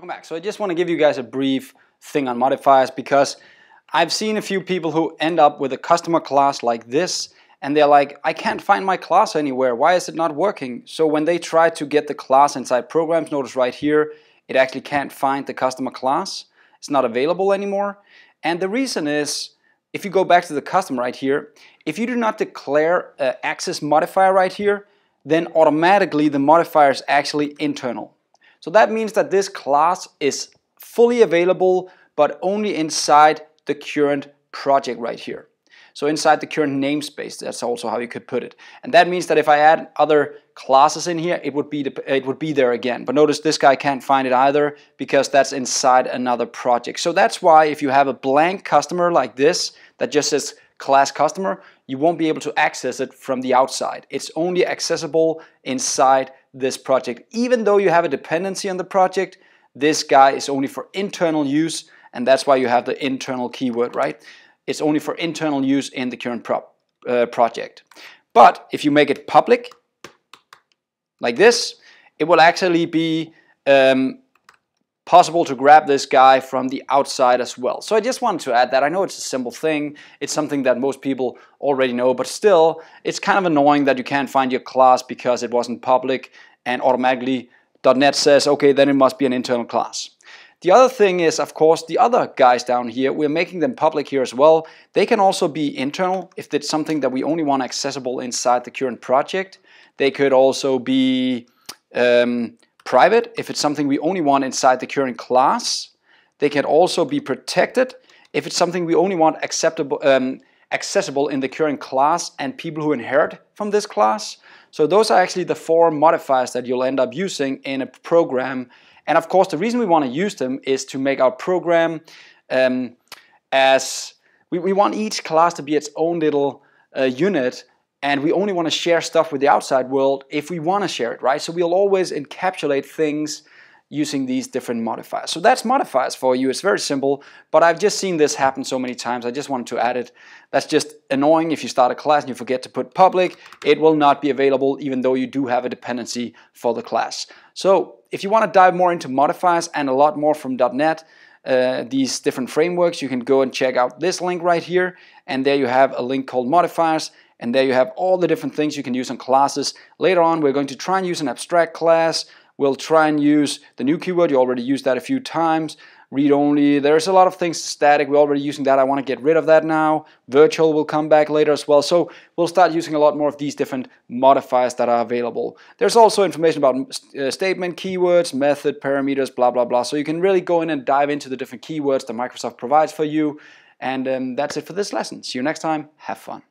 Welcome back. So I just want to give you guys a brief thing on modifiers because I've seen a few people who end up with a customer class like this and they're like, I can't find my class anywhere. Why is it not working? So when they try to get the class inside programs, notice right here, it actually can't find the customer class. It's not available anymore. And the reason is, if you go back to the custom right here, if you do not declare access modifier right here, then automatically the modifier is actually internal. So that means that this class is fully available, but only inside the current project right here. So inside the current namespace, that's also how you could put it. And that means that if I add other classes in here, it would be the, it would be there again. But notice this guy can't find it either because that's inside another project. So that's why if you have a blank customer like this that just says class customer, you won't be able to access it from the outside. It's only accessible inside this project. Even though you have a dependency on the project, this guy is only for internal use and that's why you have the internal keyword, right? It's only for internal use in the current pro uh, project. But if you make it public, like this, it will actually be um, possible to grab this guy from the outside as well. So I just wanted to add that. I know it's a simple thing. It's something that most people already know, but still, it's kind of annoying that you can't find your class because it wasn't public and automatically .NET says, okay, then it must be an internal class. The other thing is, of course, the other guys down here, we're making them public here as well. They can also be internal if it's something that we only want accessible inside the current project. They could also be um, private if it's something we only want inside the current class. They can also be protected if it's something we only want acceptable, um, accessible in the current class and people who inherit from this class. So those are actually the four modifiers that you'll end up using in a program and of course, the reason we want to use them is to make our program um, as we, we want each class to be its own little uh, unit and we only want to share stuff with the outside world if we want to share it, right? So we'll always encapsulate things using these different modifiers. So that's modifiers for you. It's very simple, but I've just seen this happen so many times. I just wanted to add it. That's just annoying if you start a class and you forget to put public. It will not be available even though you do have a dependency for the class. So if you want to dive more into modifiers and a lot more from .NET, uh, these different frameworks, you can go and check out this link right here. And there you have a link called modifiers. And there you have all the different things you can use on classes. Later on, we're going to try and use an abstract class. We'll try and use the new keyword. You already used that a few times. Read only. There's a lot of things static. We're already using that. I want to get rid of that now. Virtual will come back later as well. So we'll start using a lot more of these different modifiers that are available. There's also information about uh, statement, keywords, method, parameters, blah, blah, blah. So you can really go in and dive into the different keywords that Microsoft provides for you. And um, that's it for this lesson. See you next time. Have fun.